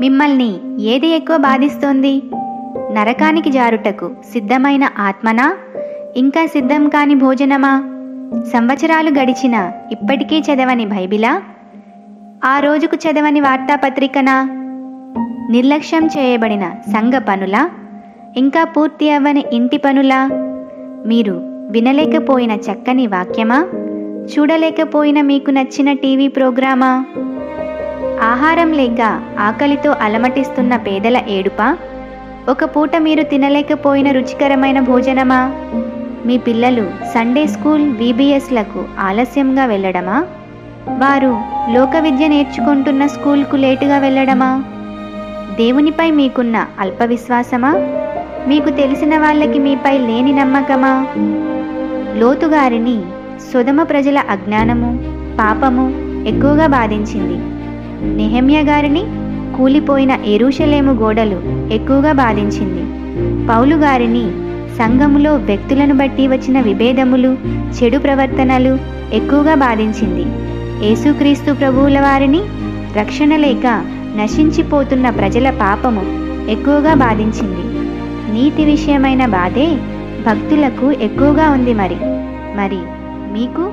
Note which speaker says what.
Speaker 1: మిమ్మల్ని ఏది ఎక్కువ బాధిస్తోంది? నరకానికి జారుటకు సిద్ధమైన ఆత్మనా? ఇంకా సిద్ధం కాని భోజనమా? సంవత్సరాలు గడిచిన ఇప్పటికీ చదవని బైబిలా? ఆ రోజుకు చదవని వార్తాపత్రికనా? నిర్లక్ష్యం చేయబడిన సంఘ పనులా? ఇంకా పూర్తి అవ్వని ఇంటి పనులా? మీరు వినలేకపోయిన చక్కని వాక్యమా? చూడలేకపోయిన మీకు నచ్చిన టీవీ ప్రోగ్రామా? ఆహారం లేక ఆకలితో అలమటిస్తున్న పేదల ఏడుపా? ఒక పూట మీరు తినలేకపోయిన రుచికరమైన భోజనమా? మీ పిల్లలు సండే స్కూల్ వీబీఎస్లకు ఆలస్యంగా వెళ్ళడమా? వారు లోక విద్య నేర్చుకుంటున్న స్కూల్కు లేటుగా వెళ్ళడమా? దేవునిపై మీకున్న అల్ప విశ్వాసమా మీకు తెలిసిన వాళ్ళకి మీపై లేని నమ్మకమా? లోతుగారిని సుధమ ప్రజల అజ్ఞానము పాపము ఎక్కువగా బాధించింది. నెహమ్య గారిని కూలిపోయిన ఎరుషలేము గోడలు ఎక్కువగా బాధించింది. పౌలు గారిని సంఘములో వ్యక్తులను బట్టి వచ్చిన విభేదములు చెడు ప్రవర్తనలు ఎక్కువగా బాధించింది. యేసుక్రీస్తు ప్రభువుల వారిని రక్షణ లేక నశించిపోతున్న ప్రజల పాపము ఎక్కువగా బాధించింది. నీతి విషయమైన బాధే భక్తులకు ఎక్కువగా ఉంది మరి. మరి మీకు